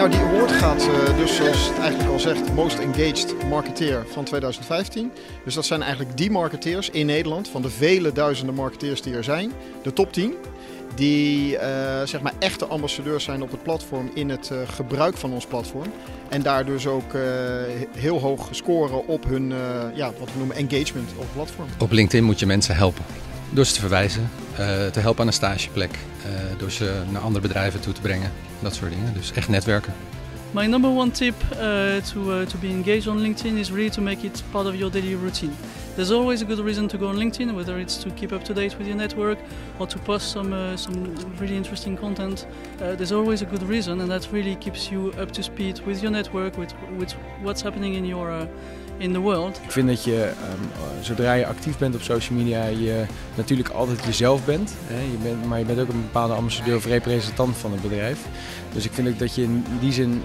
Award gaat uh, dus, zoals het eigenlijk al zegt, Most Engaged Marketeer van 2015. Dus dat zijn eigenlijk die marketeers in Nederland, van de vele duizenden marketeers die er zijn, de top 10. Die uh, zeg maar echte ambassadeurs zijn op het platform in het uh, gebruik van ons platform. En daar dus ook heel hoog scoren op hun ja, wat we noemen engagement op het platform. Op LinkedIn moet je mensen helpen. Door ze te verwijzen, te helpen aan een stageplek, door ze naar andere bedrijven toe te brengen, dat soort dingen. Dus echt netwerken. My number one tip uh, to, uh, to be engaged on LinkedIn is really to make it part of your daily routine. There's always a good reason to go on LinkedIn, whether it's to keep up to date with your network or to post some, uh, some really interesting content. Uh, there's always a good reason, and that really keeps you up to speed with your network, with, with what's happening in your, uh, in the world. Ik vind dat je, um, zodra je actief bent op social media, je natuurlijk altijd jezelf bent. Hè? Je bent maar je bent ook een bepaalde ambassadeur of representant van het bedrijf. Dus ik vind ook dat je in die zin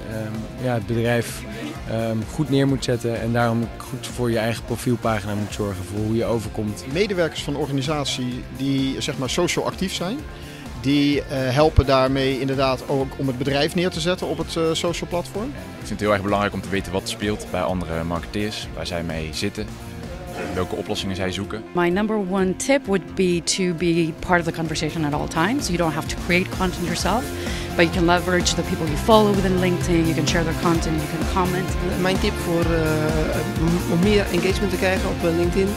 ja, het bedrijf um, goed neer moet zetten en daarom goed voor je eigen profielpagina moet zorgen voor hoe je overkomt. Medewerkers van de organisatie die zeg maar social actief zijn, die uh, helpen daarmee inderdaad ook om het bedrijf neer te zetten op het uh, social platform. Ik vind het heel erg belangrijk om te weten wat er speelt bij andere marketeers, waar zij mee zitten. welke oplossingen zij zoeken. My number one tip would be to be part of the conversation at all times. You don't have to create content yourself, but you can leverage the people you follow within LinkedIn. You can share their content, you can comment. Mijn tip voor uh, om meer engagement te krijgen op LinkedIn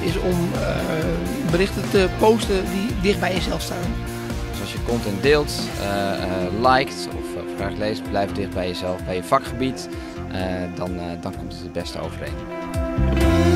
is om uh, berichten te posten die dicht bij jezelf staan. Dus als je content deelt, uh, liked of graag leest, blijf dicht bij jezelf, bij je vakgebied, dan, dan komt het het beste overeen.